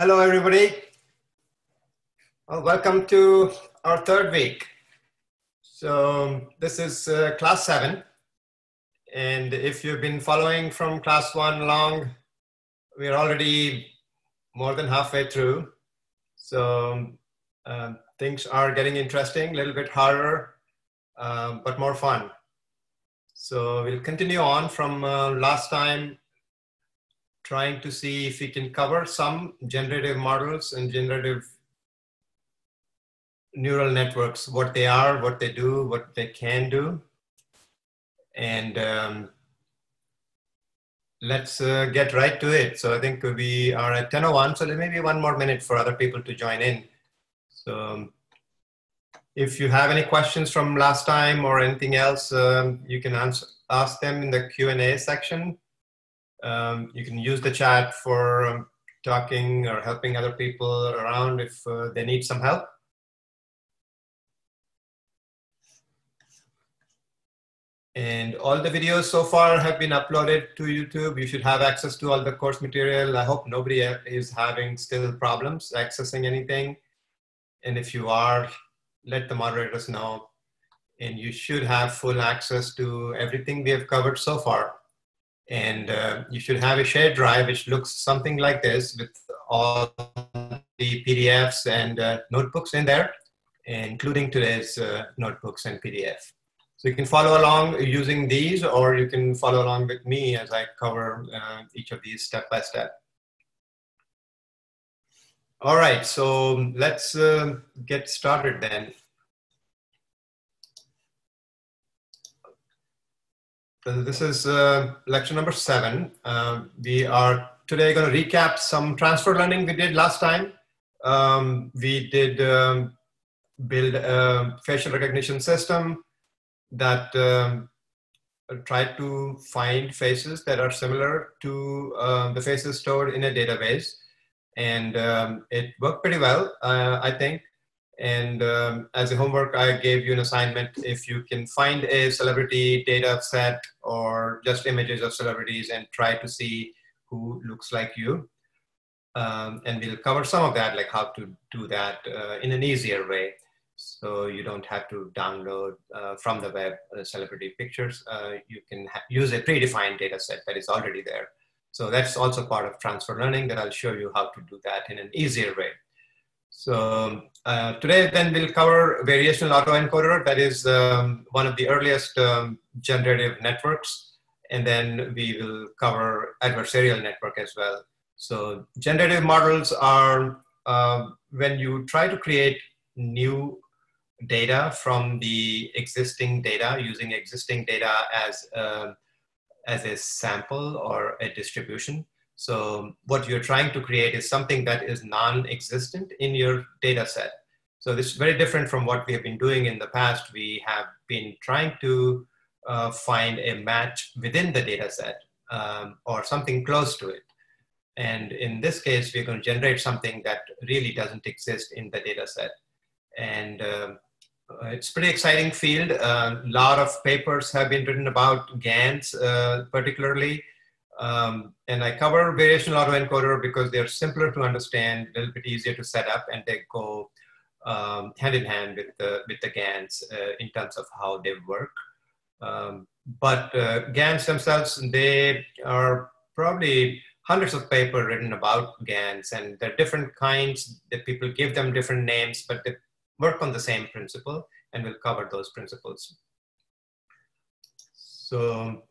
Hello, everybody. Well, welcome to our third week. So this is uh, class seven. And if you've been following from class one along, we're already more than halfway through. So um, things are getting interesting, a little bit harder, um, but more fun. So we'll continue on from uh, last time, trying to see if we can cover some generative models and generative neural networks, what they are, what they do, what they can do. And um, let's uh, get right to it. So I think we are at 10.01, so there may be one more minute for other people to join in. So um, if you have any questions from last time or anything else, um, you can answer, ask them in the Q&A section. Um, you can use the chat for um, talking or helping other people around if uh, they need some help. And all the videos so far have been uploaded to YouTube. You should have access to all the course material. I hope nobody is having still problems accessing anything. And if you are, let the moderators know. And you should have full access to everything we have covered so far. And uh, you should have a shared drive which looks something like this with all the PDFs and uh, notebooks in there, including today's uh, notebooks and PDF. So you can follow along using these, or you can follow along with me as I cover uh, each of these step by step. All right, so let's uh, get started then. So this is uh, lecture number seven. Uh, we are today going to recap some transfer learning we did last time. Um, we did um, build a facial recognition system that um, tried to find faces that are similar to uh, the faces stored in a database. And um, it worked pretty well, uh, I think. And um, as a homework, I gave you an assignment. If you can find a celebrity data set or just images of celebrities and try to see who looks like you. Um, and we'll cover some of that, like how to do that uh, in an easier way so you don't have to download uh, from the web uh, celebrity pictures. Uh, you can use a predefined data set that is already there. So that's also part of transfer learning that I'll show you how to do that in an easier way. So uh, today then we'll cover variational autoencoder. That is um, one of the earliest um, generative networks. And then we will cover adversarial network as well. So generative models are uh, when you try to create new data from the existing data using existing data as a, as a sample or a distribution. So what you're trying to create is something that is non-existent in your data set. So this is very different from what we have been doing in the past. We have been trying to uh, find a match within the data set um, or something close to it. And in this case, we're going to generate something that really doesn't exist in the data set. And um, uh, it's pretty exciting field. A uh, lot of papers have been written about GANs uh, particularly. Um, and I cover variational autoencoder because they're simpler to understand, a little bit easier to set up, and they go um, hand in hand with the, with the GANs uh, in terms of how they work. Um, but uh, GANs themselves, they are probably hundreds of papers written about GANs, and there are different kinds that people give them different names, but they work on the same principle and we'll cover those principles. So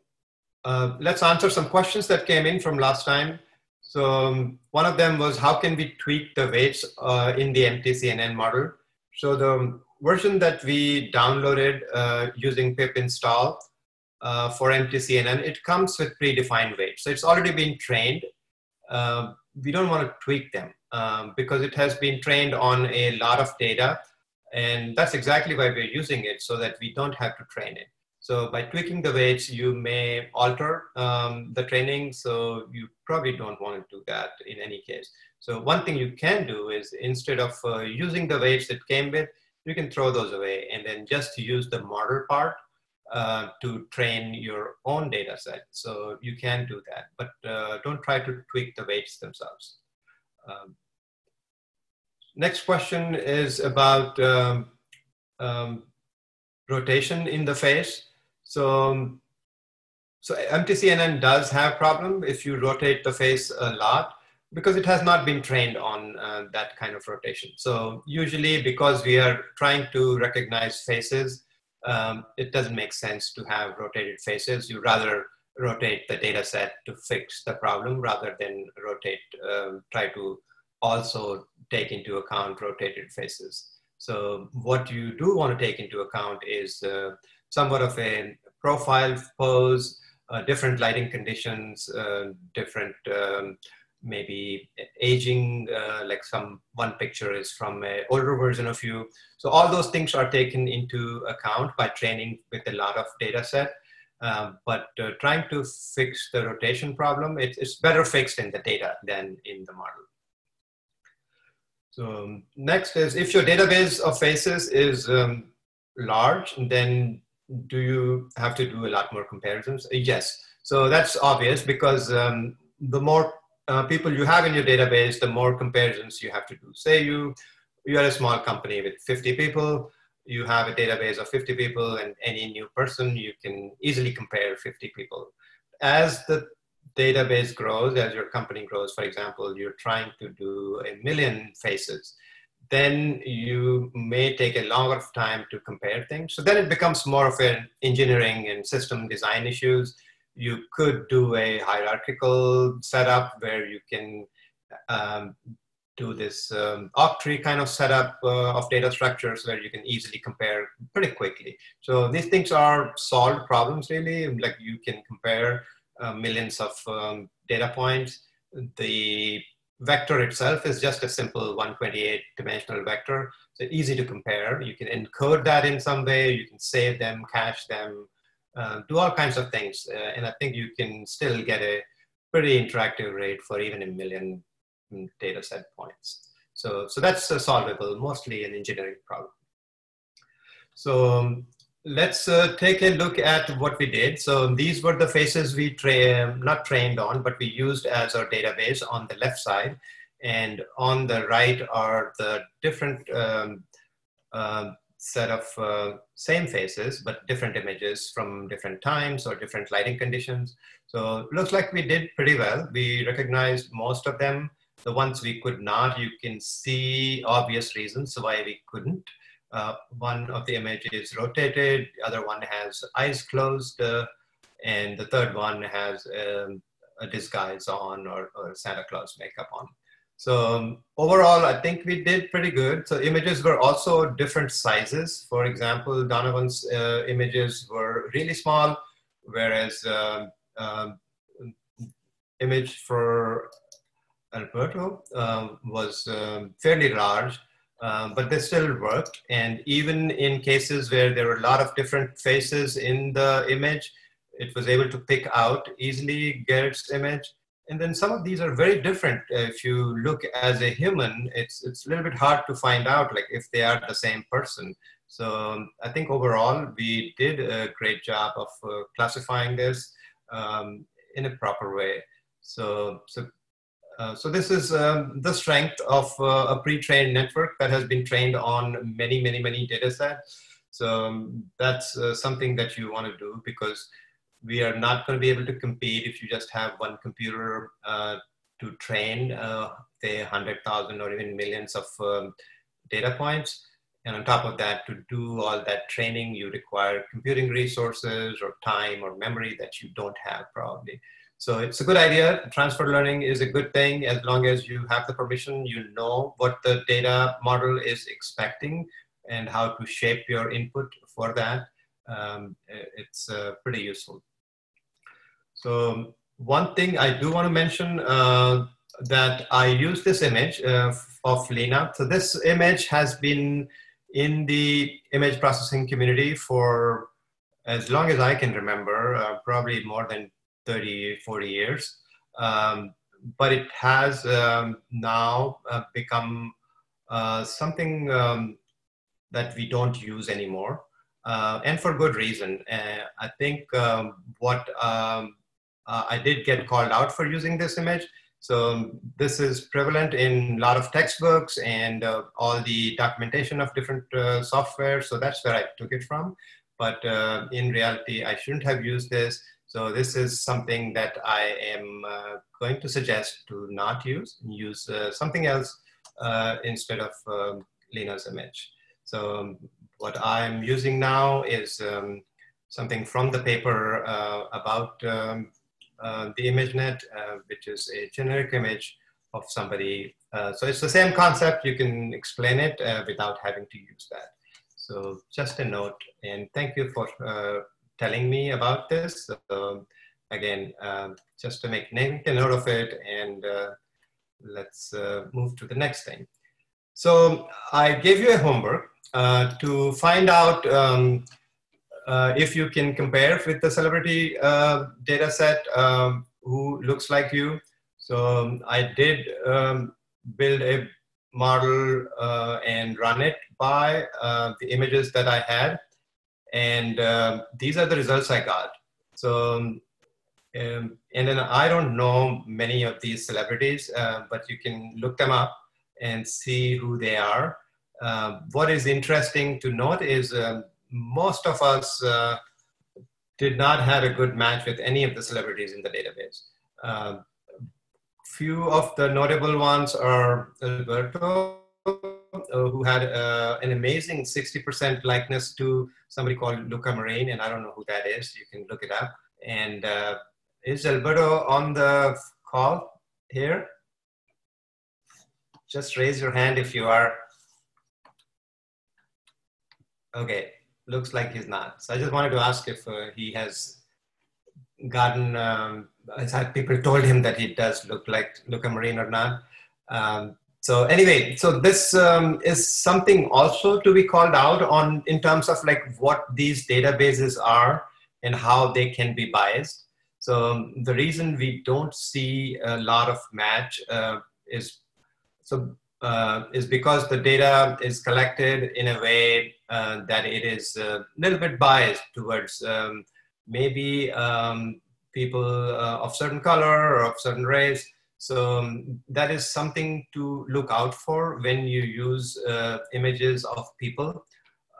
uh, let's answer some questions that came in from last time. So um, one of them was how can we tweak the weights uh, in the MTCNN model? So the version that we downloaded uh, using pip install uh, for MTCNN, it comes with predefined weights. So it's already been trained. Uh, we don't want to tweak them um, because it has been trained on a lot of data and that's exactly why we're using it so that we don't have to train it. So by tweaking the weights, you may alter um, the training. So you probably don't want to do that in any case. So one thing you can do is instead of uh, using the weights that came with, you can throw those away and then just use the model part uh, to train your own data set. So you can do that, but uh, don't try to tweak the weights themselves. Um, next question is about um, um, rotation in the face. So, um, so MTCNN does have problem if you rotate the face a lot because it has not been trained on uh, that kind of rotation. So usually because we are trying to recognize faces, um, it doesn't make sense to have rotated faces. You rather rotate the data set to fix the problem rather than rotate, um, try to also take into account rotated faces. So what you do want to take into account is uh, somewhat of a profile pose, uh, different lighting conditions, uh, different um, maybe aging, uh, like some one picture is from an older version of you. So all those things are taken into account by training with a lot of data set. Um, but uh, trying to fix the rotation problem, it, it's better fixed in the data than in the model. So um, next is if your database of faces is um, large, then do you have to do a lot more comparisons? Yes. So that's obvious because um, the more uh, people you have in your database, the more comparisons you have to do. Say you you are a small company with 50 people, you have a database of 50 people, and any new person you can easily compare 50 people. As the database grows, as your company grows, for example, you're trying to do a million faces, then you may take a longer time to compare things. So then it becomes more of an engineering and system design issues you could do a hierarchical setup where you can um, do this um, octree kind of setup uh, of data structures where you can easily compare pretty quickly. So these things are solved problems really, like you can compare uh, millions of um, data points. The vector itself is just a simple 128 dimensional vector. So easy to compare. You can encode that in some way, you can save them, cache them, uh, do all kinds of things. Uh, and I think you can still get a pretty interactive rate for even a million data set points. So, so that's uh, solvable, mostly an engineering problem. So um, let's uh, take a look at what we did. So these were the faces we tra not trained on, but we used as our database on the left side. And on the right are the different um, uh, set of uh, same faces, but different images from different times or different lighting conditions. So looks like we did pretty well. We recognized most of them. The ones we could not, you can see obvious reasons why we couldn't. Uh, one of the images rotated, the other one has eyes closed, uh, and the third one has um, a disguise on or, or Santa Claus makeup on. So um, overall, I think we did pretty good. So images were also different sizes. For example, Donovan's uh, images were really small, whereas uh, image for Alberto um, was um, fairly large, um, but they still worked. And even in cases where there were a lot of different faces in the image, it was able to pick out easily Garrett's image. And then some of these are very different. If you look as a human it's it's a little bit hard to find out like if they are the same person. So um, i think overall we did a great job of uh, classifying this um, in a proper way. So so uh, so this is um, the strength of uh, a pre-trained network that has been trained on many many many data sets so um, that's uh, something that you want to do because we are not going to be able to compete if you just have one computer uh, to train, uh, say, 100,000 or even millions of um, data points. And on top of that, to do all that training, you require computing resources or time or memory that you don't have probably. So it's a good idea. Transfer learning is a good thing as long as you have the permission, you know what the data model is expecting and how to shape your input for that. Um, it's uh, pretty useful. So one thing I do want to mention uh, that I use this image uh, of Lena. So this image has been in the image processing community for as long as I can remember, uh, probably more than 30, 40 years. Um, but it has um, now uh, become uh, something um, that we don't use anymore. Uh, and for good reason. I think um, what um, uh, I did get called out for using this image. So this is prevalent in a lot of textbooks and uh, all the documentation of different uh, software. So that's where I took it from. But in reality, I shouldn't have used this. So this is something that I am uh, going to suggest to not use, use uh, something else uh, instead of um, Lena's image. So um, what I'm using now is um, something from the paper about um, uh, the ImageNet, uh, which is a generic image of somebody. Uh, so it's the same concept. You can explain it uh, without having to use that. So just a note, and thank you for uh, telling me about this. again, um, just to make, a note of it, and let's move to the next thing. So I gave you a homework to find out um, uh, if you can compare with the celebrity uh, data set um, who looks like you. So um, I did um, build a model uh, and run it by uh, the images that I had. And uh, these are the results I got. So, um, um, and then I don't know many of these celebrities, uh, but you can look them up and see who they are. what is interesting to note is most of us uh, did not have a good match with any of the celebrities in the database. Uh, few of the notable ones are Alberto, uh, who had uh, an amazing 60% likeness to somebody called Luca Marin, and I don't know who that is. You can look it up. And uh, is Alberto on the call here? Just raise your hand if you are. Okay, looks like he's not. So I just wanted to ask if uh, he has gotten, um, had people told him that he does look like Luca Marine or not. Um, so anyway, so this um, is something also to be called out on in terms of like what these databases are and how they can be biased. So um, the reason we don't see a lot of match uh, is so uh, is because the data is collected in a way uh, that it is a little bit biased towards um, maybe um, people uh, of certain color or of certain race. So um, that is something to look out for when you use uh, images of people,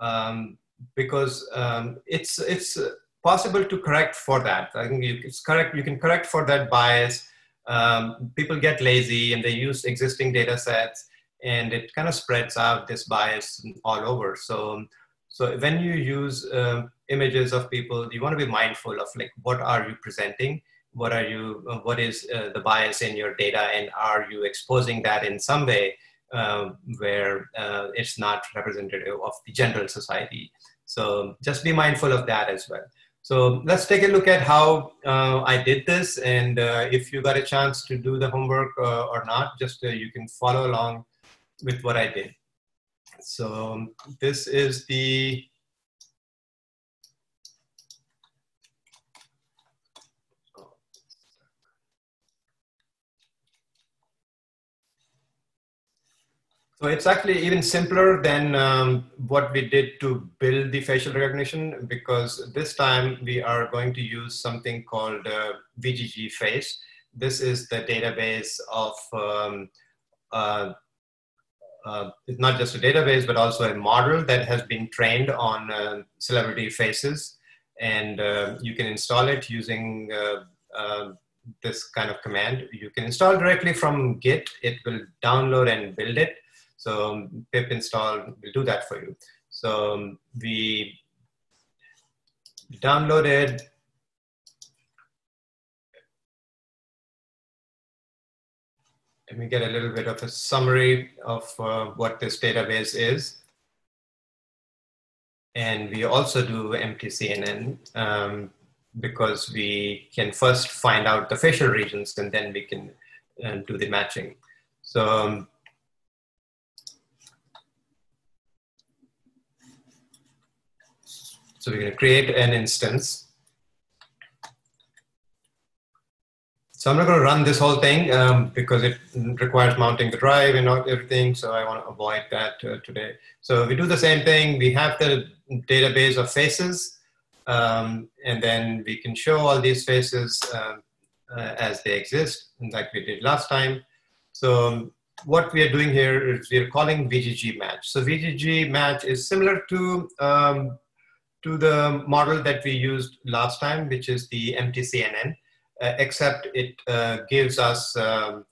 um, because um, it's it's possible to correct for that. I think it's correct. You can correct for that bias. Um, people get lazy and they use existing data sets and it kind of spreads out this bias all over. So, so when you use uh, images of people, you want to be mindful of like what are you presenting, what are you, uh, what is uh, the bias in your data, and are you exposing that in some way um, where uh, it's not representative of the general society. So just be mindful of that as well. So let's take a look at how uh, I did this. And uh, if you got a chance to do the homework uh, or not, just uh, you can follow along with what I did. So this is the So it's actually even simpler than um, what we did to build the facial recognition because this time we are going to use something called uh, VGG Face. This is the database of um, uh, uh, it's not just a database, but also a model that has been trained on uh, celebrity faces. And uh, you can install it using uh, this kind of command. You can install directly from Git. It will download and build it. So um, pip install will do that for you. So um, we downloaded let me get a little bit of a summary of uh, what this database is. And we also do MTCNN um, because we can first find out the facial regions and then we can uh, do the matching. So, um, so we're going to create an instance So I'm not going to run this whole thing um, because it requires mounting the drive and not everything. So I want to avoid that uh, today. So we do the same thing. We have the database of faces, um, and then we can show all these faces um, uh, as they exist, like we did last time. So what we are doing here is we are calling VGG match. So VGG match is similar to um, to the model that we used last time, which is the MTCNN, uh, except it uh, gives us um,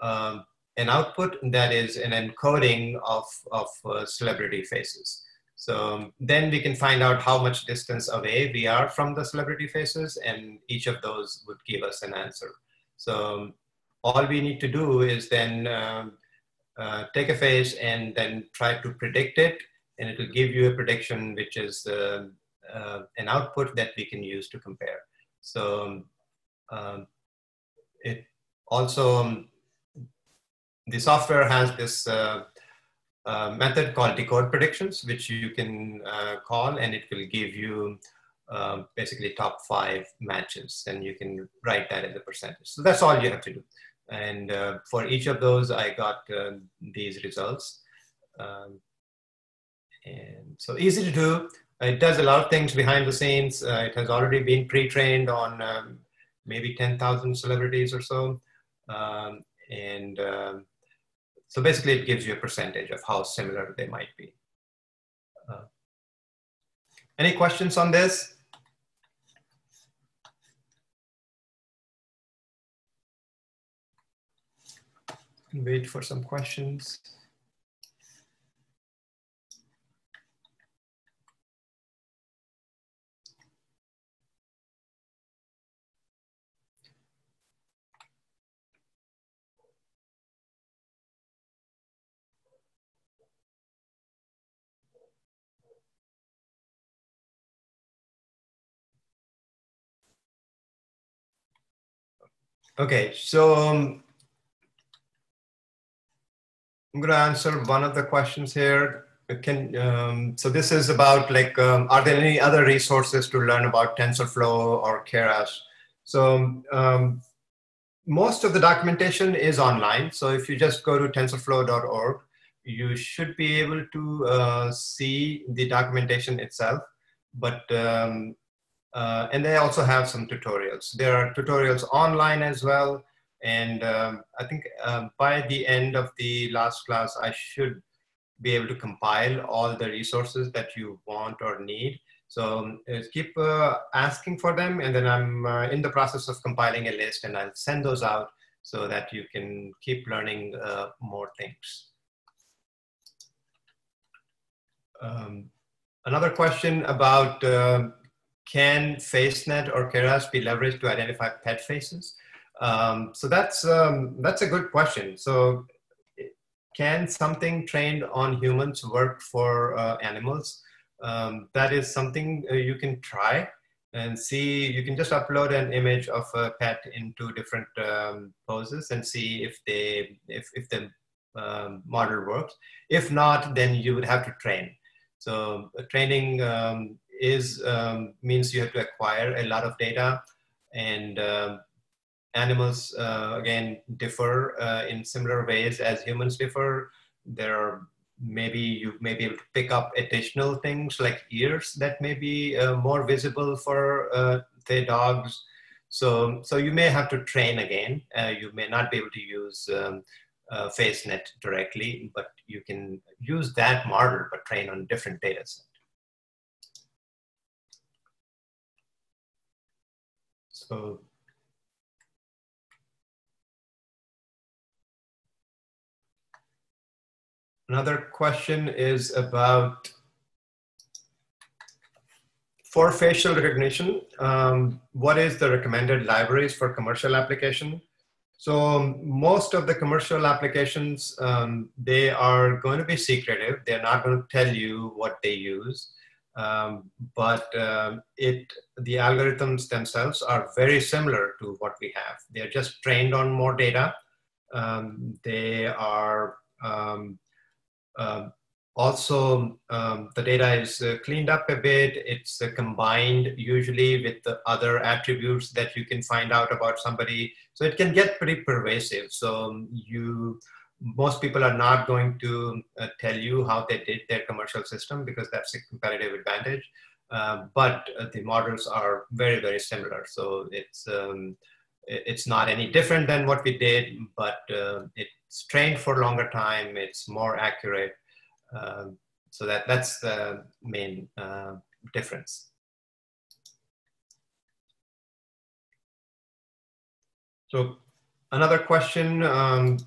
um, an output that is an encoding of, of uh, celebrity faces. So um, then we can find out how much distance away we are from the celebrity faces, and each of those would give us an answer. So um, all we need to do is then uh, take a face and then try to predict it and it will give you a prediction which is uh, uh, an output that we can use to compare. So um, it also, um, the software has this uh, uh, method called decode predictions, which you can uh, call and it will give you um, basically top five matches and you can write that as a percentage. So that's all you have to do. And uh, for each of those, I got these results. Um, and so easy to do. It does a lot of things behind the scenes. Uh, it has already been pre-trained on um, maybe 10,000 celebrities or so. Um, and um, so basically it gives you a percentage of how similar they might be. Uh, any questions on this? Wait for some questions. Okay, so um, I'm going to answer one of the questions here. Can um, so this is about like um, are there any other resources to learn about TensorFlow or Keras? So um, most of the documentation is online. So if you just go to tensorflow.org, you should be able to uh, see the documentation itself. But um, uh, and they also have some tutorials. There are tutorials online as well. And um, I think um, by the end of the last class, I should be able to compile all the resources that you want or need. So um, keep uh, asking for them. And then I'm uh, in the process of compiling a list and I'll send those out so that you can keep learning uh, more things. Um, another question about uh, can FaceNet or Keras be leveraged to identify pet faces? Um, so that's, um, that's a good question. So can something trained on humans work for uh, animals? Um, that is something uh, you can try and see. You can just upload an image of a pet into different um, poses and see if they if if the um, model works. If not, then you would have to train. So uh, training um, is um, means you have to acquire a lot of data and uh, animals uh, again differ uh, in similar ways as humans differ. There are maybe you may be able to pick up additional things like ears that may be uh, more visible for uh, the dogs. So so you may have to train again. Uh, you may not be able to use um, FaceNet directly, but you can use that model but train on different data sets. So another question is about for facial recognition, um, what is the recommended libraries for commercial application? So most of the commercial applications, um, they are going to be secretive. They're not going to tell you what they use. Um, but uh, it the algorithms themselves are very similar to what we have. They're just trained on more data. Um, they are um, uh, also um, the data is uh, cleaned up a bit. It's uh, combined usually with the other attributes that you can find out about somebody. So it can get pretty pervasive. So you most people are not going to uh, tell you how they did their commercial system because that's a competitive advantage. Uh, but uh, the models are very, very similar. So it's um, it's not any different than what we did, but uh, it's trained for longer time. It's more accurate. Um, so that, that's the main uh, difference. So another question, um,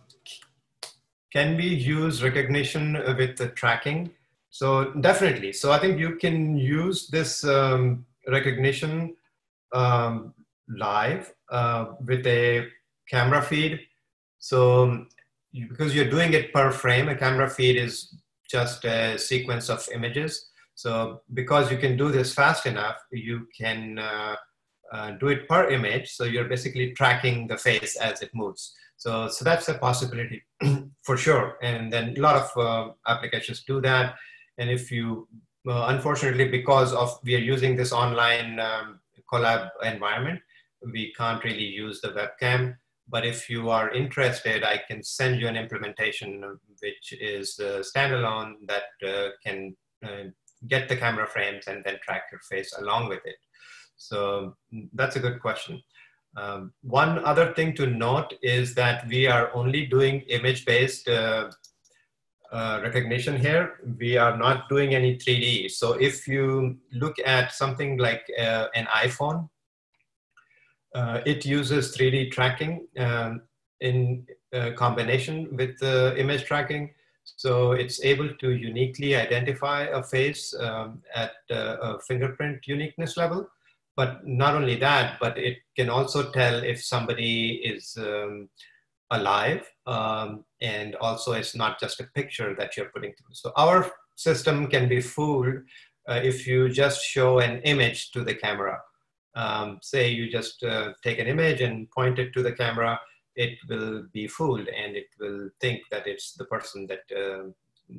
can we use recognition with the tracking? So definitely. So I think you can use this um, recognition um, live uh, with a camera feed. So because you're doing it per frame, a camera feed is just a sequence of images. So because you can do this fast enough, you can uh, uh, do it per image. So you're basically tracking the face as it moves. So, so that's a possibility for sure. And then a lot of uh, applications do that. And if you, uh, unfortunately, because of we are using this online um, Colab environment, we can't really use the webcam. But if you are interested, I can send you an implementation which is uh, standalone that uh, can uh, get the camera frames and then track your face along with it. So that's a good question. Um, one other thing to note is that we are only doing image-based uh, uh, recognition here. We are not doing any 3D. So if you look at something like uh, an iPhone, uh, it uses 3D tracking um, in uh, combination with the image tracking. So it's able to uniquely identify a face um, at uh, a fingerprint uniqueness level. But not only that, but it can also tell if somebody is um, alive. Um, and also it's not just a picture that you're putting through. So our system can be fooled uh, if you just show an image to the camera. Um, say you just uh, take an image and point it to the camera, it will be fooled and it will think that it's the person that uh,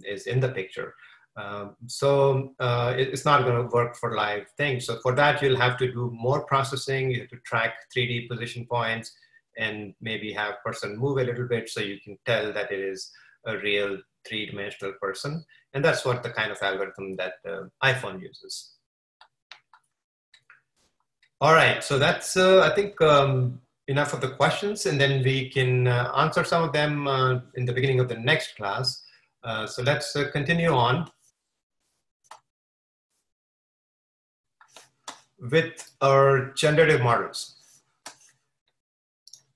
is in the picture. Um, so uh, it, it's not going to work for live things. So for that, you'll have to do more processing. You have to track 3D position points and maybe have person move a little bit so you can tell that it is a real three-dimensional person. And that's what the kind of algorithm that uh, iPhone uses. All right, so that's, uh, I think, um, enough of the questions, and then we can uh, answer some of them uh, in the beginning of the next class. Uh, so let's continue on. With our generative models.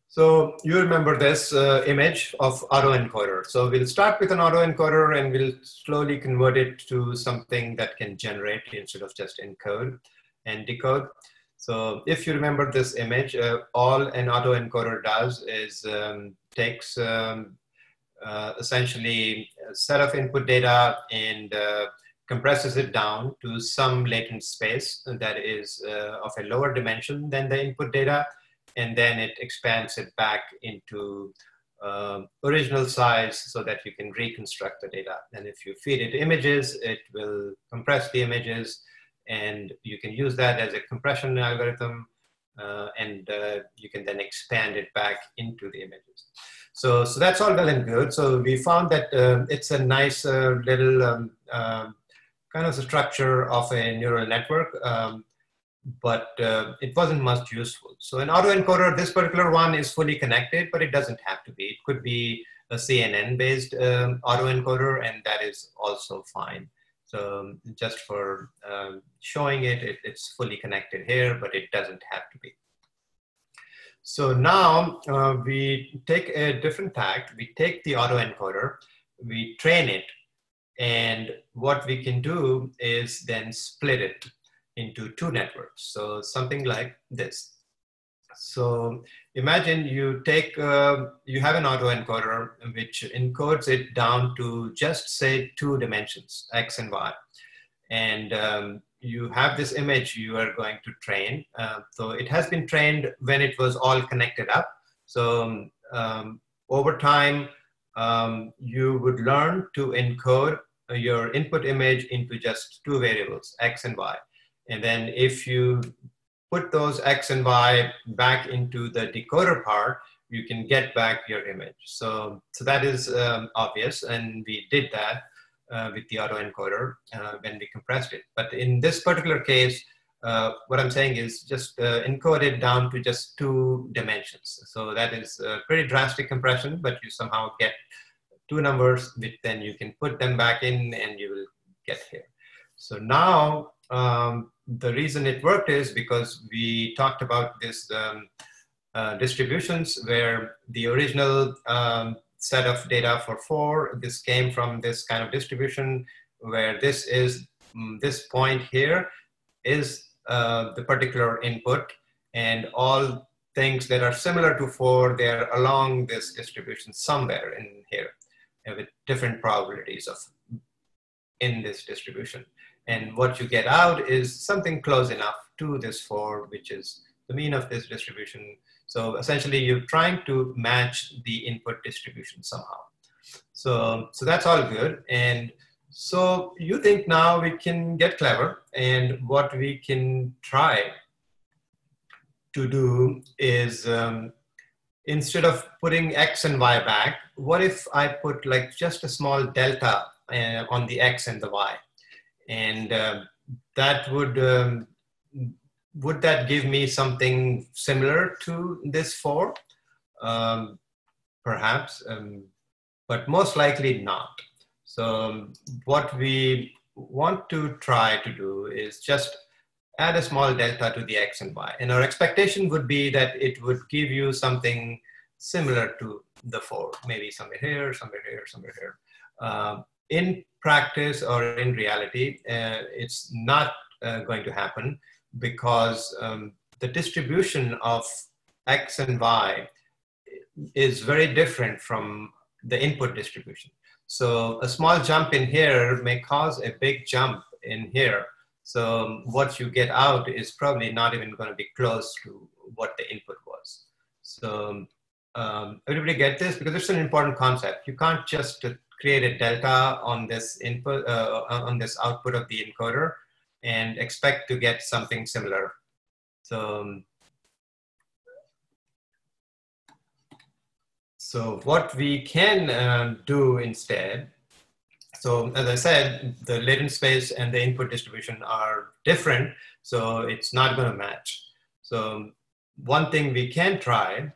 So you remember this uh, image of autoencoder. So we'll start with an autoencoder and we'll slowly convert it to something that can generate instead of just encode and decode. So if you remember this image, uh, all an autoencoder does is um, takes um, uh, essentially a set of input data and uh, compresses it down to some latent space that is uh, of a lower dimension than the input data, and then it expands it back into uh, original size so that you can reconstruct the data. And if you feed it images, it will compress the images, and you can use that as a compression algorithm, uh, and uh, you can then expand it back into the images. So, so that's all well and good. So we found that uh, it's a nice uh, little um, um kind of the structure of a neural network, um, but uh, it wasn't much useful. So an autoencoder, this particular one is fully connected, but it doesn't have to be. It could be a CNN-based um, autoencoder, and that is also fine. So um, just for um, showing it, it, it's fully connected here, but it doesn't have to be. So now uh, we take a different tact. We take the autoencoder, we train it and what we can do is then split it into two networks. So something like this. So imagine you take, uh, you have an autoencoder which encodes it down to just say two dimensions, X and Y. And um, you have this image you are going to train. Uh, so it has been trained when it was all connected up. So um, over time, um, you would learn to encode your input image into just two variables, x and y. And then if you put those x and y back into the decoder part, you can get back your image. So, so that is um, obvious, and we did that uh, with the autoencoder uh, when we compressed it. But in this particular case, uh, what I'm saying is just uh, encode it down to just two dimensions. So that is a pretty drastic compression, but you somehow get two numbers, which then you can put them back in and you will get here. So now um, the reason it worked is because we talked about this um, uh, distributions where the original um, set of data for four, this came from this kind of distribution where this is, um, this point here is uh, the particular input and all things that are similar to four, they're along this distribution somewhere in here with different probabilities of in this distribution. And what you get out is something close enough to this four, which is the mean of this distribution. So essentially you're trying to match the input distribution somehow. So, so that's all good. And so you think now we can get clever and what we can try to do is um, instead of putting X and Y back, what if I put like just a small delta uh, on the X and the Y? And uh, that would, um, would that give me something similar to this four? Um, perhaps, um, but most likely not. So um, what we want to try to do is just add a small delta to the x and y. And our expectation would be that it would give you something similar to the four, maybe somewhere here, somewhere here, somewhere here. Uh, in practice or in reality, uh, it's not uh, going to happen because um, the distribution of x and y is very different from the input distribution. So a small jump in here may cause a big jump in here. So what you get out is probably not even going to be close to what the input was. So um, everybody get this because it's an important concept. You can't just create a delta on this input uh, on this output of the encoder and expect to get something similar. So So what we can uh, do instead, so as I said, the latent space and the input distribution are different, so it's not going to match. So one thing we can try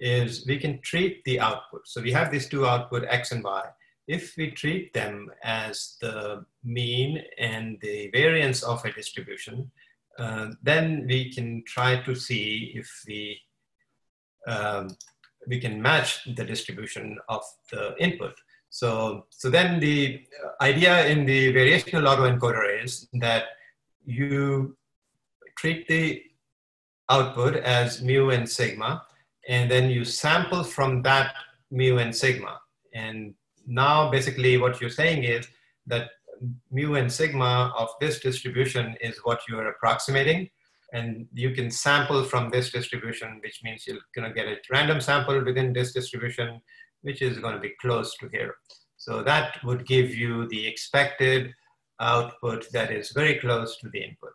is we can treat the output. So we have these two output X and Y. If we treat them as the mean and the variance of a distribution, uh, then we can try to see if we um, we can match the distribution of the input. So, so then the idea in the variational autoencoder is that you treat the output as mu and sigma, and then you sample from that mu and sigma. And now basically what you're saying is that mu and sigma of this distribution is what you're approximating and you can sample from this distribution, which means you're gonna get a random sample within this distribution, which is gonna be close to here. So that would give you the expected output that is very close to the input.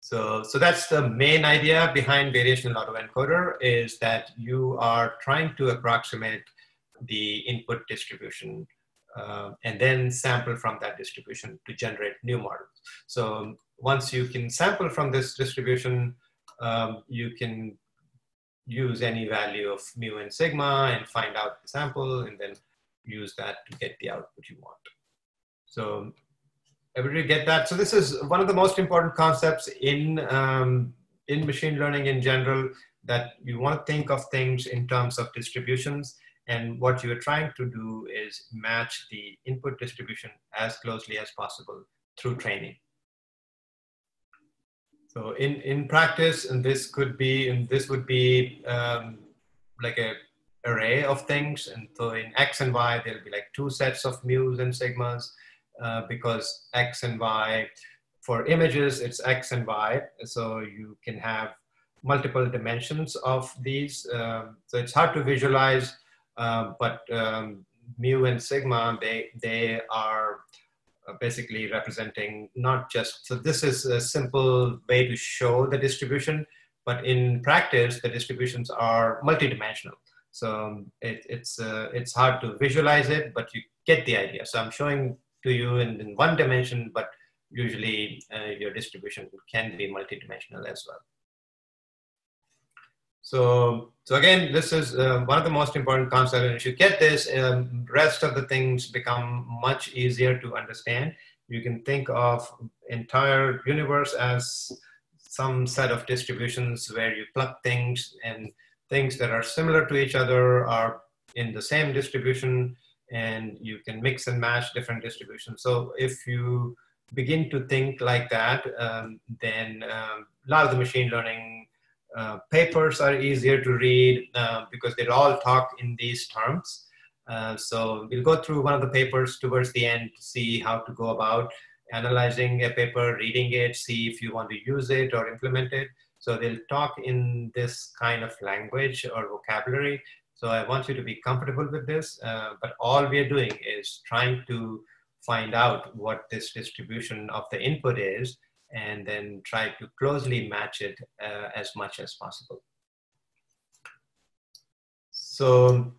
So, so that's the main idea behind variational autoencoder is that you are trying to approximate the input distribution uh, and then sample from that distribution to generate new models. So once you can sample from this distribution, um, you can use any value of mu and sigma and find out the sample and then use that to get the output you want. So everybody get that? So this is one of the most important concepts in, um, in machine learning in general that you want to think of things in terms of distributions and what you're trying to do is match the input distribution as closely as possible through training. So in, in practice, and this could be, and this would be um, like a array of things. And so in X and Y, there'll be like two sets of mu's and sigmas uh, because X and Y, for images, it's X and Y. So you can have multiple dimensions of these. Um, so it's hard to visualize, uh, but um, mu and sigma, they, they are uh, basically representing not just, so this is a simple way to show the distribution, but in practice, the distributions are multidimensional. So um, it, it's, uh, it's hard to visualize it, but you get the idea. So I'm showing to you in, in one dimension, but usually uh, your distribution can be multidimensional as well. So, so again, this is uh, one of the most important concepts. And if you get this, um, rest of the things become much easier to understand. You can think of entire universe as some set of distributions where you plug things and things that are similar to each other are in the same distribution and you can mix and match different distributions. So if you begin to think like that, um, then um, a lot of the machine learning uh, papers are easier to read uh, because they all talk in these terms. Uh, so we'll go through one of the papers towards the end to see how to go about analyzing a paper, reading it, see if you want to use it or implement it. So they'll talk in this kind of language or vocabulary. So I want you to be comfortable with this, uh, but all we are doing is trying to find out what this distribution of the input is and then try to closely match it uh, as much as possible. So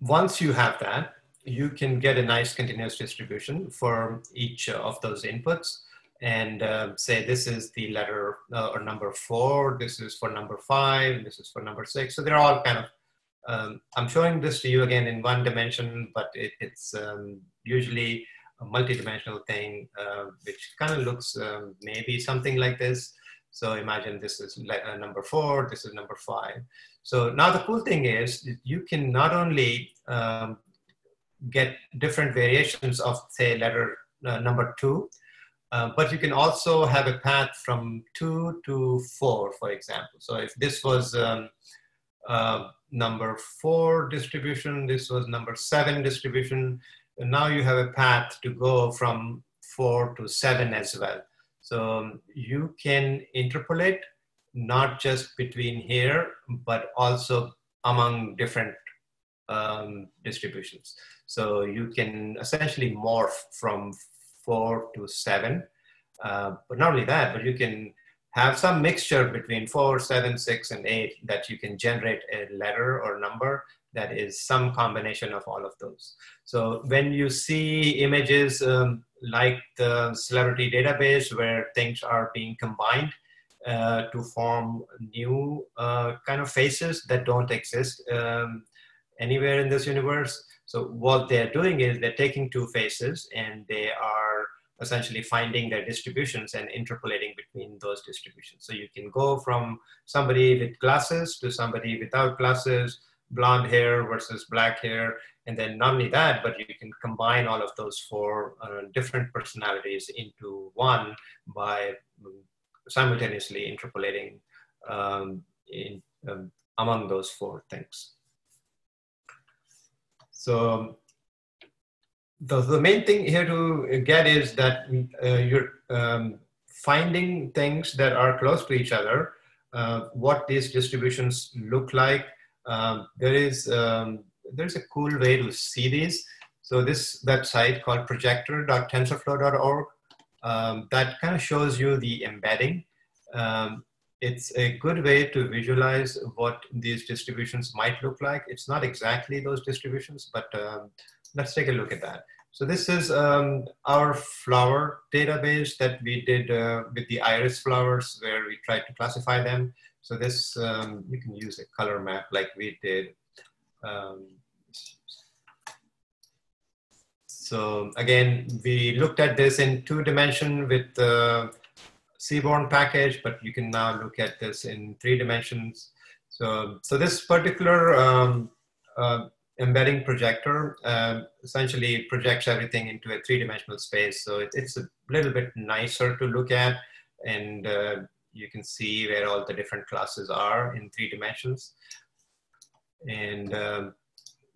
once you have that, you can get a nice continuous distribution for each of those inputs and uh, say this is the letter uh, or number four, this is for number five, this is for number six. So they're all kind of, um, I'm showing this to you again in one dimension, but it, it's um, usually a multi-dimensional thing, uh, which kind of looks um, maybe something like this. So imagine this is uh, number four, this is number five. So now the cool thing is you can not only um, get different variations of say letter uh, number two, uh, but you can also have a path from two to four, for example. So if this was um, uh, number four distribution, this was number seven distribution, now you have a path to go from four to seven as well. So um, you can interpolate not just between here, but also among different um, distributions. So you can essentially morph from four to seven. Uh, but not only that, but you can have some mixture between four, seven, six, and eight that you can generate a letter or number that is some combination of all of those. So when you see images um, like the celebrity database where things are being combined uh, to form new uh, kind of faces that don't exist um, anywhere in this universe. So what they're doing is they're taking two faces and they are essentially finding their distributions and interpolating between those distributions. So you can go from somebody with glasses to somebody without glasses, blonde hair versus black hair. And then not only that, but you can combine all of those four uh, different personalities into one by um, simultaneously interpolating um, in, um, among those four things. So the, the main thing here to get is that uh, you're um, finding things that are close to each other, uh, what these distributions look like, um, there is um, there's a cool way to see these. So this website called projector.tensorflow.org um, that kind of shows you the embedding. Um, it's a good way to visualize what these distributions might look like. It's not exactly those distributions, but um, let's take a look at that. So this is um, our flower database that we did uh, with the iris flowers where we tried to classify them. So this, um, you can use a color map like we did. Um, so again, we looked at this in two dimension with the Seaborn package, but you can now look at this in three dimensions. So, so this particular um, uh, embedding projector uh, essentially projects everything into a three-dimensional space. So it, it's a little bit nicer to look at and uh, you can see where all the different classes are in three dimensions. And um,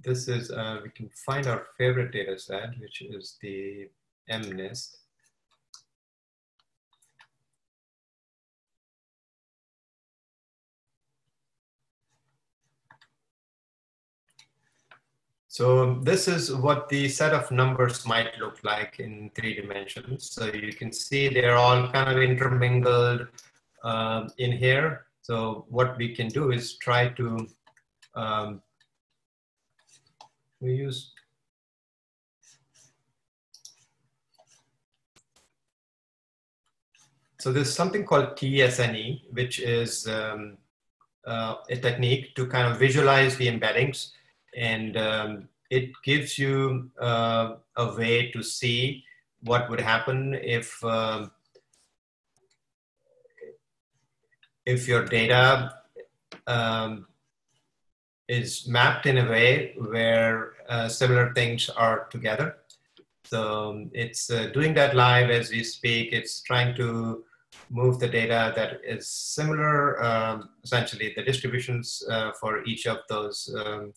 this is, uh, we can find our favorite data set, which is the MNIST. So this is what the set of numbers might look like in three dimensions. So you can see they're all kind of intermingled um, in here. So what we can do is try to, um, we use, so there's something called TSNE, which is um, uh, a technique to kind of visualize the embeddings. And um, it gives you uh, a way to see what would happen if uh, if your data um, is mapped in a way where uh, similar things are together. So um, it's uh, doing that live as we speak. It's trying to move the data that is similar, um, essentially the distributions uh, for each of those um,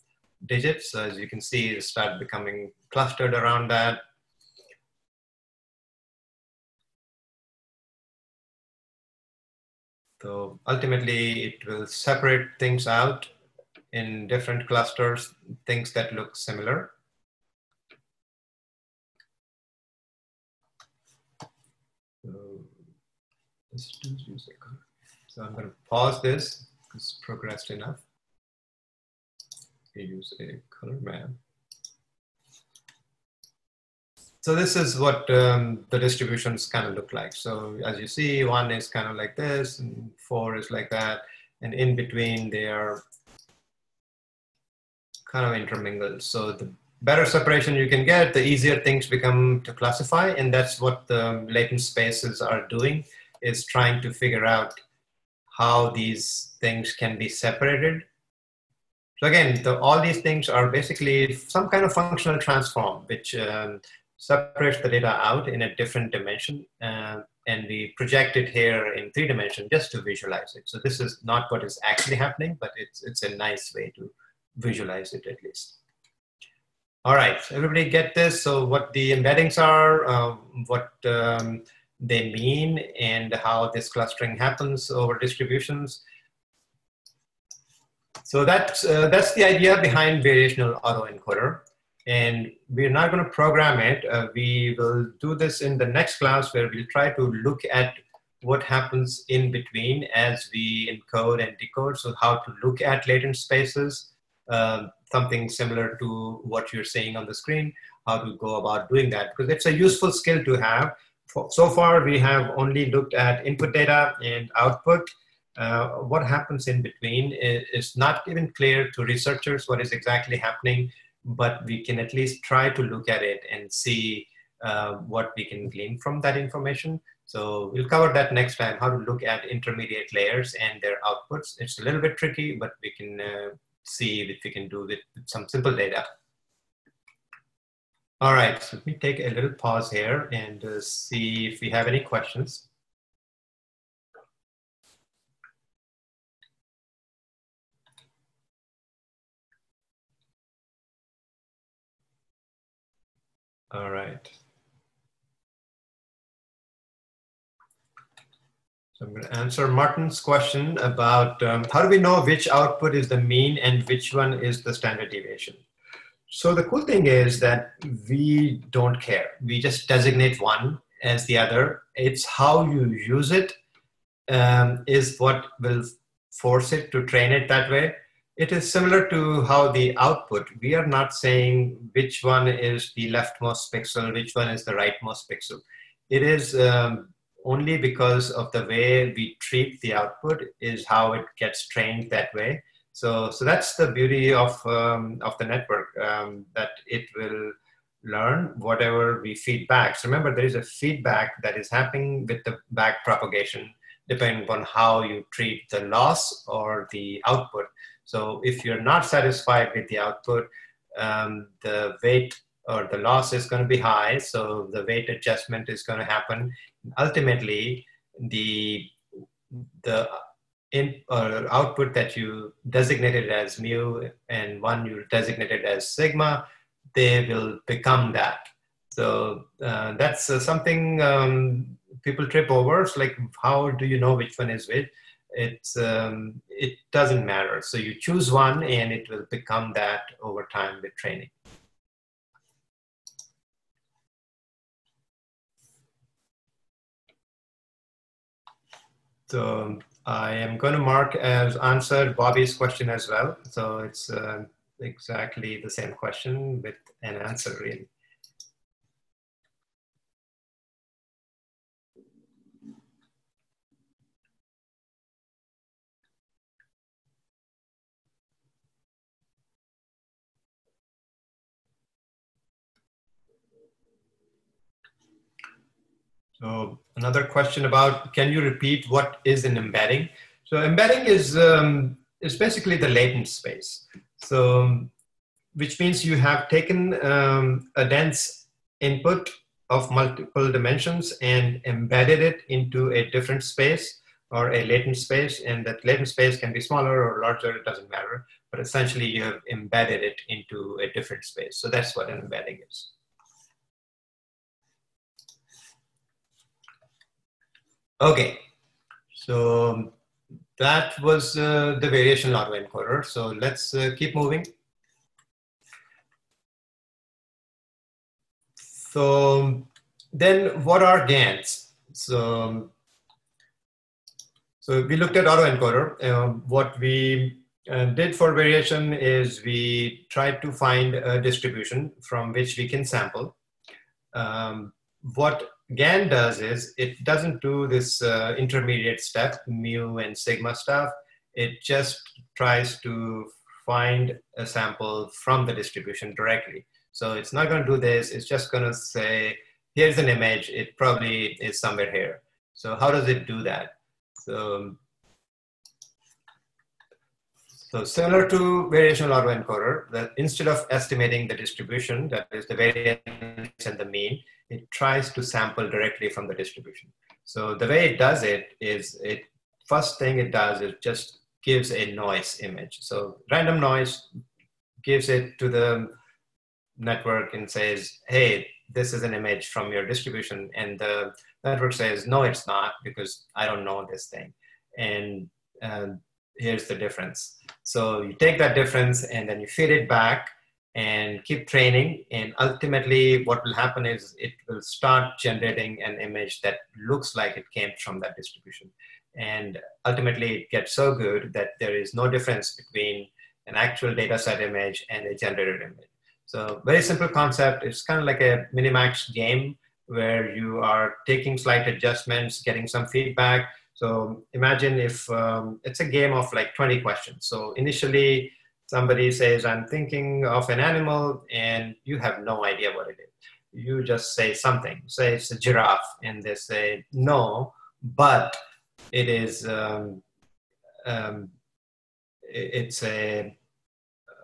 digits. as you can see, start becoming clustered around that. So ultimately, it will separate things out in different clusters, things that look similar. So I'm going to pause this. It's progressed enough. We use a color map. So this is what um, the distributions kind of look like. So as you see, one is kind of like this, and four is like that, and in between they are kind of intermingled. So the better separation you can get, the easier things become to classify, and that's what the latent spaces are doing is trying to figure out how these things can be separated. So again, the, all these things are basically some kind of functional transform, which um, separates the data out in a different dimension. Uh, and we project it here in three dimension just to visualize it. So this is not what is actually happening, but it's, it's a nice way to visualize it at least. All right, everybody get this? So what the embeddings are, uh, what um, they mean and how this clustering happens over distributions. So that's, uh, that's the idea behind variational autoencoder. And we're not going to program it. Uh, we will do this in the next class where we'll try to look at what happens in between as we encode and decode. So how to look at latent spaces, uh, something similar to what you're seeing on the screen, how to go about doing that. Because it's a useful skill to have so far we have only looked at input data and output. Uh, what happens in between is, is, not even clear to researchers what is exactly happening, but we can at least try to look at it and see uh, what we can glean from that information. So we'll cover that next time, how to look at intermediate layers and their outputs. It's a little bit tricky, but we can uh, see if we can do it with some simple data. All right, so let me take a little pause here and uh, see if we have any questions. All right. So I'm going to answer Martin's question about um, how do we know which output is the mean and which one is the standard deviation? So the cool thing is that we don't care. We just designate one as the other. It's how you use it um, is what will force it to train it that way. It is similar to how the output, we are not saying which one is the leftmost pixel, which one is the rightmost pixel. It is um, only because of the way we treat the output is how it gets trained that way. So, so that's the beauty of, um, of the network, um, that it will learn whatever we feed back. So remember, there is a feedback that is happening with the back propagation, depending on how you treat the loss or the output. So if you're not satisfied with the output, um, the weight or the loss is going to be high. So the weight adjustment is going to happen. Ultimately, the the in or output that you designated as mu and one you designated as sigma, they will become that. So uh, that's uh, something um, people trip over. It's like, how do you know which one is which? It's, um, it doesn't matter. So you choose one and it will become that over time with training. So I am going to mark as answered Bobby's question as well. So it's uh, exactly the same question with an answer really. So another question about, can you repeat what is an embedding? So embedding is, um, is basically the latent space. So, which means you have taken um, a dense input of multiple dimensions and embedded it into a different space or a latent space. And that latent space can be smaller or larger, it doesn't matter. But essentially you have embedded it into a different space. So that's what an embedding is. Okay, so that was uh, the variational autoencoder. So let's uh, keep moving. So then what are GANs? So, so we looked at autoencoder. Um, what we uh, did for variation is we tried to find a distribution from which we can sample. Um, what GAN does is it doesn't do this uh, intermediate step, mu and sigma stuff. It just tries to find a sample from the distribution directly. So it's not going to do this. It's just going to say, here's an image. It probably is somewhere here. So how does it do that? So, so similar to variational autoencoder, that instead of estimating the distribution, that is the variance and the mean, it tries to sample directly from the distribution. So the way it does it is it first thing it does is just gives a noise image. So random noise gives it to the network and says, hey, this is an image from your distribution. And the network says, no, it's not because I don't know this thing. And uh, here's the difference. So you take that difference and then you feed it back and keep training. And ultimately, what will happen is it will start generating an image that looks like it came from that distribution. And ultimately, it gets so good that there is no difference between an actual data set image and a generated image. So, very simple concept. It's kind of like a minimax game where you are taking slight adjustments, getting some feedback. So, imagine if um, it's a game of like 20 questions. So, initially, somebody says, I'm thinking of an animal, and you have no idea what it is. You just say something, say it's a giraffe, and they say, no, but it is, um, um, it's a,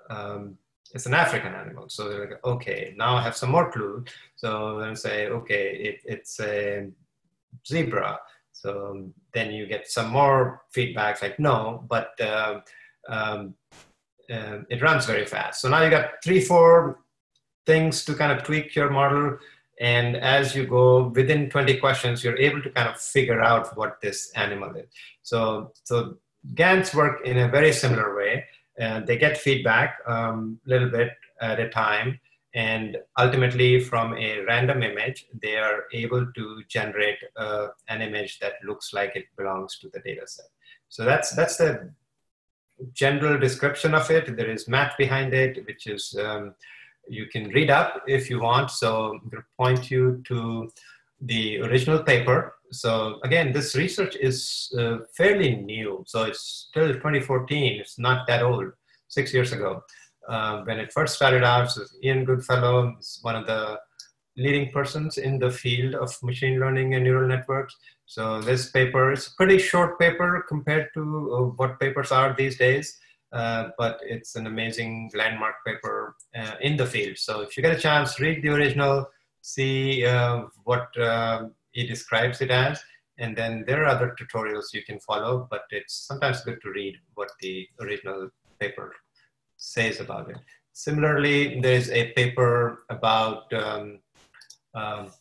um, it's an African animal. So they're like, okay, now I have some more clue. So then say, okay, it, it's a zebra. So then you get some more feedback like, no, but uh, um, uh, it runs very fast. So now you got three, four things to kind of tweak your model. And as you go within 20 questions, you're able to kind of figure out what this animal is. So, so GANs work in a very similar way. And they get feedback a um, little bit at a time. And ultimately, from a random image, they are able to generate uh, an image that looks like it belongs to the data set. So that's, that's the general description of it. There is math behind it, which is um, you can read up if you want. So I'm going to point you to the original paper. So again, this research is uh, fairly new. So it's still 2014. It's not that old, six years ago. Uh, when it first started out, so Ian Goodfellow is one of the leading persons in the field of machine learning and neural networks. So this paper is a pretty short paper compared to uh, what papers are these days, uh, but it's an amazing landmark paper uh, in the field. So if you get a chance, read the original, see uh, what uh, he describes it as, and then there are other tutorials you can follow, but it's sometimes good to read what the original paper says about it. Similarly, there's a paper about um, um,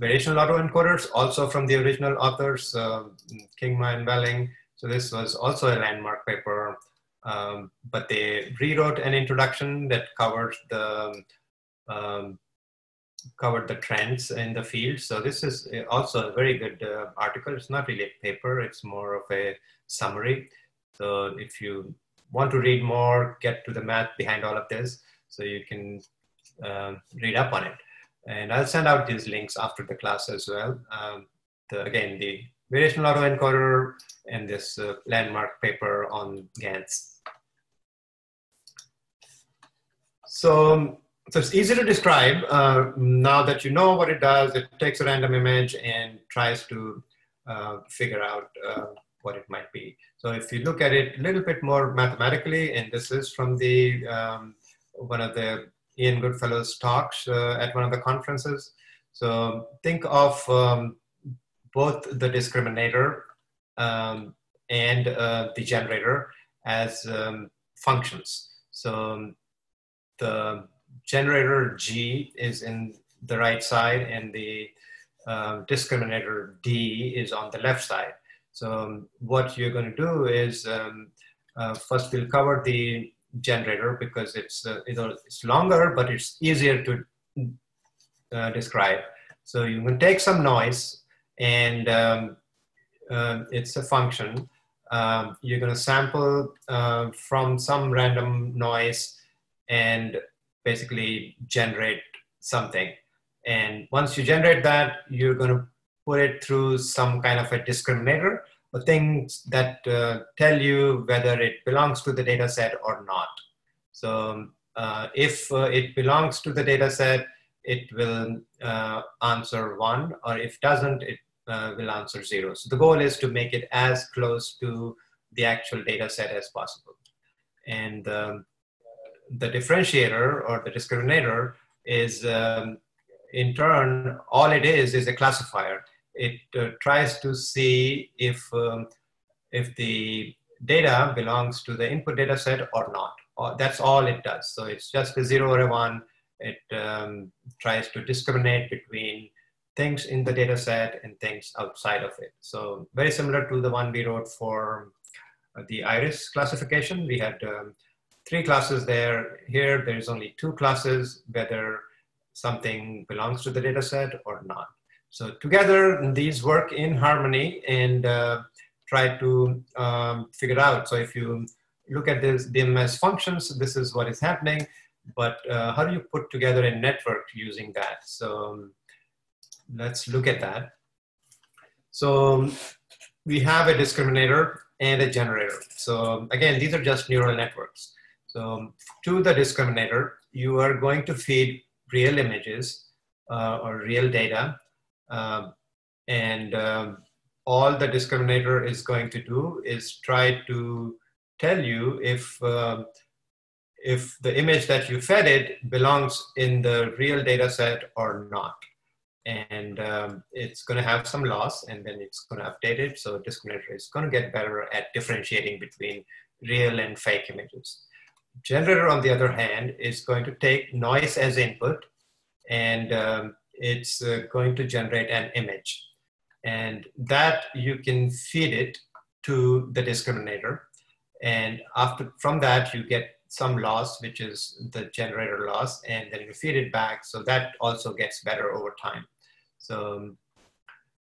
variational autoencoders, also from the original authors, uh, Kingma and Welling. So this was also a landmark paper, um, but they rewrote an introduction that covered the um, covered the trends in the field. So this is also a very good uh, article. It's not really a paper; it's more of a summary. So if you want to read more, get to the math behind all of this, so you can uh, read up on it. And I'll send out these links after the class as well. Um, the, again, the variational autoencoder and this uh, landmark paper on GANs. So so it's easy to describe. Uh, now that you know what it does, it takes a random image and tries to uh, figure out uh, what it might be. So if you look at it a little bit more mathematically, and this is from the um, one of the Ian Goodfellow's talks uh, at one of the conferences. So think of um, both the discriminator um, and uh, the generator as um, functions. So the generator G is in the right side and the uh, discriminator D is on the left side. So um, what you're going to do is um, uh, first we'll cover the generator because it's uh, it's longer but it's easier to uh, describe. So you can take some noise and um, uh, it's a function. Um, you're going to sample uh, from some random noise and basically generate something. And once you generate that, you're going to put it through some kind of a discriminator, or things that uh, tell you whether it belongs to the data set or not. So uh, if uh, it belongs to the data set, it will uh, answer one, or if doesn't, it uh, will answer zero. So the goal is to make it as close to the actual data set as possible. And um, the differentiator or the discriminator is um, in turn, all it is is a classifier. It uh, tries to see if, um, if the data belongs to the input data set or not. Or that's all it does. So it's just a zero or a one. It um, tries to discriminate between things in the data set and things outside of it. So very similar to the one we wrote for uh, the iris classification. We had um, three classes there. Here, there's only two classes, whether something belongs to the data set or not. So together, these work in harmony and uh, try to um, figure out. So if you look at this, them as functions, this is what is happening. But uh, how do you put together a network using that? So um, let's look at that. So we have a discriminator and a generator. So again, these are just neural networks. So to the discriminator, you are going to feed real images uh, or real data. Um, and um, all the discriminator is going to do is try to tell you if, uh, if the image that you fed it belongs in the real data set or not. And um, it's going to have some loss and then it's going to update it. So discriminator is going to get better at differentiating between real and fake images. Generator, on the other hand, is going to take noise as input and um, it's uh, going to generate an image. And that you can feed it to the discriminator. And after from that, you get some loss, which is the generator loss, and then you feed it back. So that also gets better over time. So um,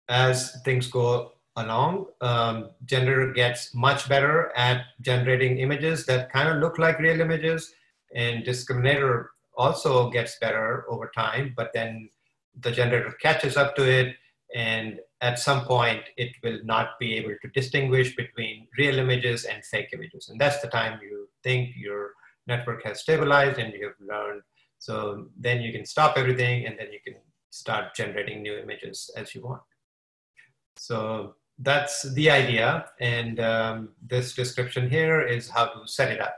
as things go along. Um, generator gets much better at generating images that kind of look like real images, and discriminator also gets better over time, but then the generator catches up to it, and at some point it will not be able to distinguish between real images and fake images. And that's the time you think your network has stabilized and you have learned. So then you can stop everything and then you can start generating new images as you want. So that's the idea. And um, this description here is how to set it up.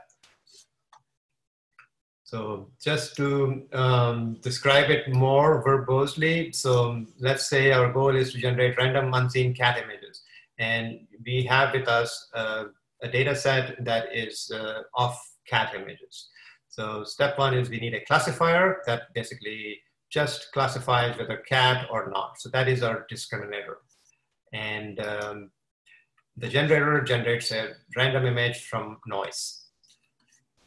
So just to um, describe it more verbosely, so let's say our goal is to generate random unseen cat images. And we have with us uh, a data set that is uh, of cat images. So step one is we need a classifier that basically just classifies whether cat or not. So that is our discriminator and um, the generator generates a random image from noise.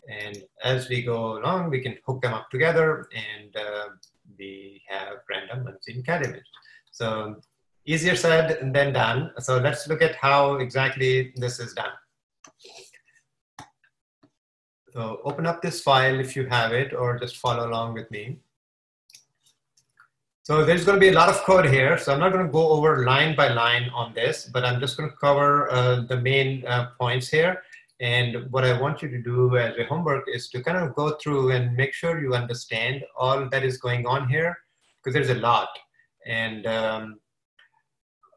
And as we go along, we can hook them up together and uh, we have random unseen cat image. So easier said than done. So let's look at how exactly this is done. So open up this file if you have it or just follow along with me. So there's going to be a lot of code here. So I'm not going to go over line by line on this, but I'm just going to cover uh, the main uh, points here. And what I want you to do as a homework is to kind of go through and make sure you understand all that is going on here, because there's a lot. And um,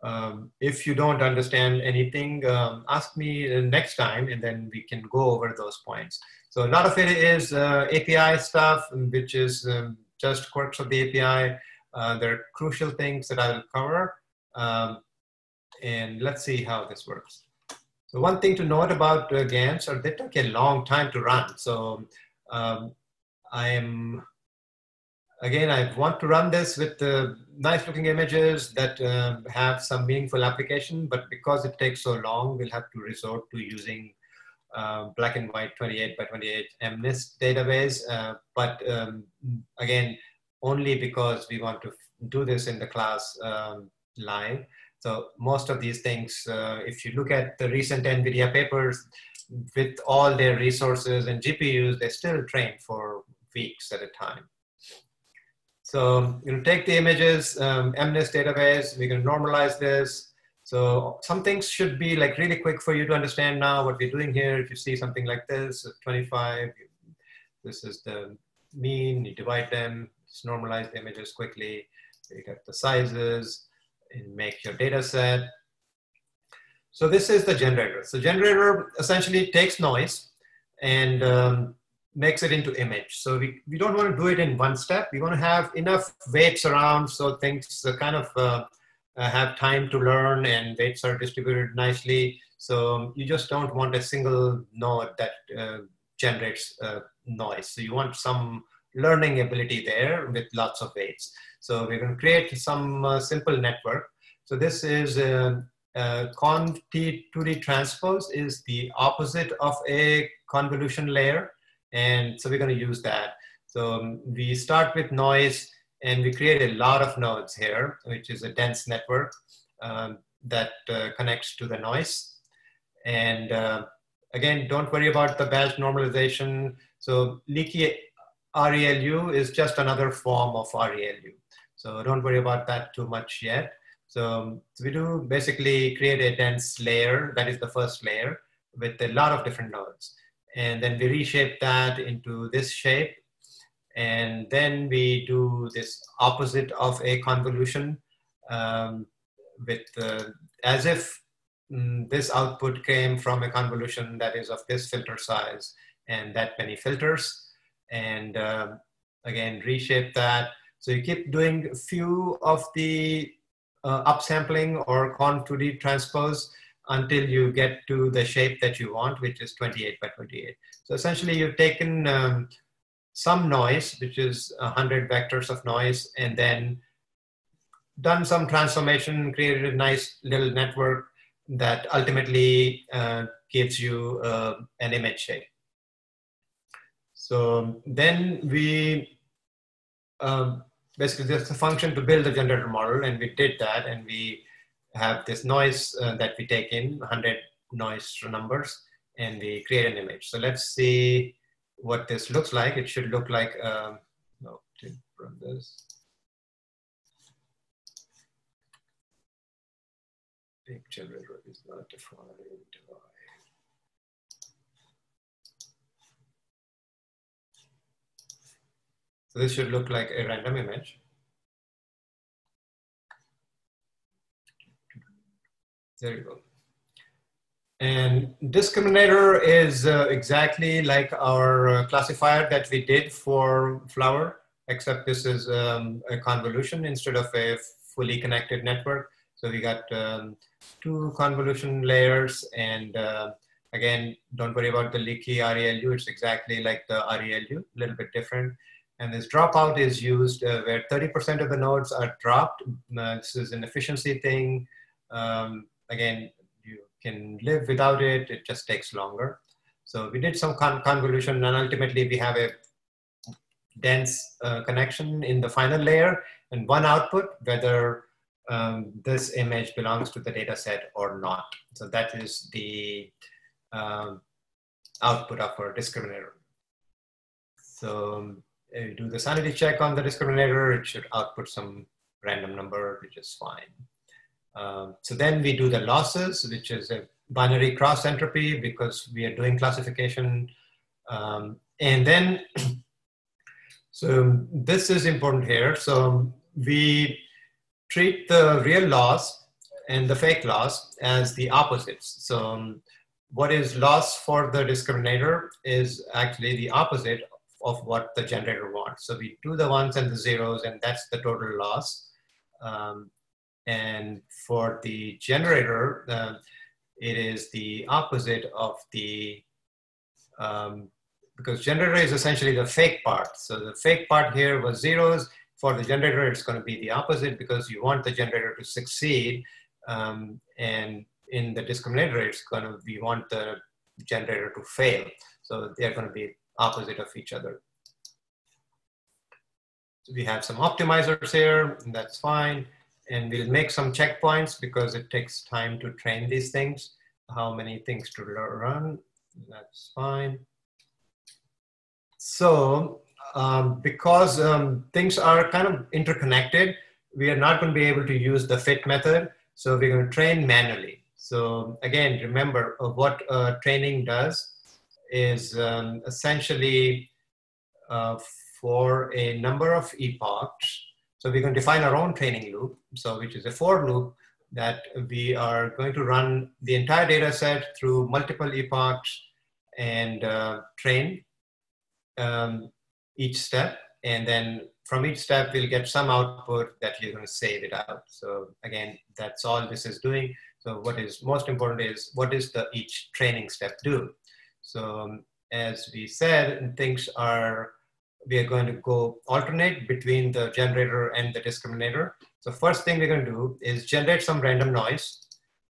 um, if you don't understand anything, um, ask me next time, and then we can go over those points. So a lot of it is uh, API stuff, which is um, just quirks of the API. Uh, there are crucial things that I will cover. Um, and let's see how this works. So one thing to note about uh, GANs are they took a long time to run. So um, I am, again, I want to run this with the nice looking images that uh, have some meaningful application, but because it takes so long, we'll have to resort to using uh, black and white 28 by 28 MNIST database. Uh, but um, again, only because we want to do this in the class um, live. So most of these things, uh, if you look at the recent NVIDIA papers, with all their resources and GPUs, they still train for weeks at a time. So you know, take the images, um, MNIST database, we can normalize this. So some things should be like really quick for you to understand now what we're doing here. If you see something like this, 25, this is the mean, you divide them, just normalize the images quickly, you get the sizes, and make your data set. So this is the generator. So generator essentially takes noise and um, makes it into image. So we, we don't want to do it in one step. We want to have enough weights around so things kind of uh, uh, have time to learn and weights are distributed nicely. So you just don't want a single node that uh, generates uh, noise. So you want some learning ability there with lots of weights. So we're going to create some uh, simple network. So this is uh, uh, con T2D transpose is the opposite of a convolution layer. And so we're going to use that. So um, we start with noise and we create a lot of nodes here, which is a dense network um, that uh, connects to the noise. And again, don't worry about the batch normalization. So leaky RELU is just another form of RELU. So don't worry about that too much yet. So, so we do basically create a dense layer, that is the first layer, with a lot of different nodes. And then we reshape that into this shape. And then we do this opposite of a convolution um, with uh, as if mm, this output came from a convolution that is of this filter size and that many filters and uh, again reshape that. So you keep doing a few of the uh, upsampling or con2D transpose until you get to the shape that you want, which is 28 by 28. So essentially you've taken um, some noise, which is 100 vectors of noise, and then done some transformation, created a nice little network that ultimately uh, gives you uh, an image shape. So then we um, basically there's a function to build the generator model, and we did that, and we have this noise uh, that we take in 100 noise numbers, and we create an image. So let's see what this looks like. It should look like um, no, run this. Big generator is not defined. So this should look like a random image. There you go. And discriminator is uh, exactly like our uh, classifier that we did for flower, except this is um, a convolution instead of a fully connected network. So we got um, two convolution layers and uh, again, don't worry about the leaky RELU. It's exactly like the RELU, a little bit different. And this dropout is used uh, where 30% of the nodes are dropped. Uh, this is an efficiency thing. Um, again, you can live without it. It just takes longer. So we did some con convolution and ultimately we have a dense uh, connection in the final layer and one output, whether um, this image belongs to the data set or not. So that is the um, output of our discriminator. So uh, do the sanity check on the discriminator, it should output some random number, which is fine. Um, so then we do the losses, which is a binary cross entropy because we are doing classification. Um, and then, so this is important here. So we treat the real loss and the fake loss as the opposites. So um, what is loss for the discriminator is actually the opposite of what the generator wants. So we do the ones and the zeros and that's the total loss. Um, and for the generator, uh, it is the opposite of the, um, because generator is essentially the fake part. So the fake part here was zeros. For the generator, it's going to be the opposite because you want the generator to succeed. Um, and in the discriminator, it's going to, we want the generator to fail. So they're going to be opposite of each other. So we have some optimizers here, and that's fine and we'll make some checkpoints because it takes time to train these things. How many things to run, that's fine. So um, because um, things are kind of interconnected, we are not going to be able to use the fit method. So we're going to train manually. So again, remember what uh, training does is um, essentially uh, for a number of epochs, so we're going to define our own training loop, so which is a for loop that we are going to run the entire data set through multiple epochs and uh, train um, each step. And then from each step, we'll get some output that you're going to save it out. So again, that's all this is doing. So what is most important is what does the each training step do? So um, as we said, things are we are going to go alternate between the generator and the discriminator. So first thing we're going to do is generate some random noise.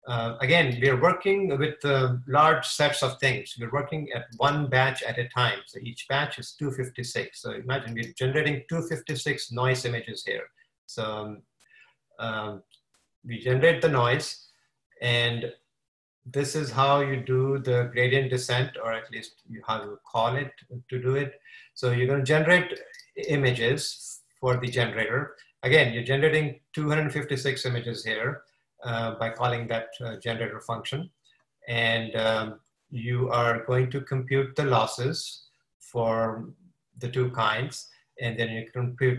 Uh, again, we're working with uh, large sets of things. We're working at one batch at a time. So each batch is 256. So imagine we're generating 256 noise images here. So um, we generate the noise and this is how you do the gradient descent or at least how you call it to do it. So you're going to generate images for the generator. Again, you're generating 256 images here uh, by calling that uh, generator function. And um, you are going to compute the losses for the two kinds. And then you compute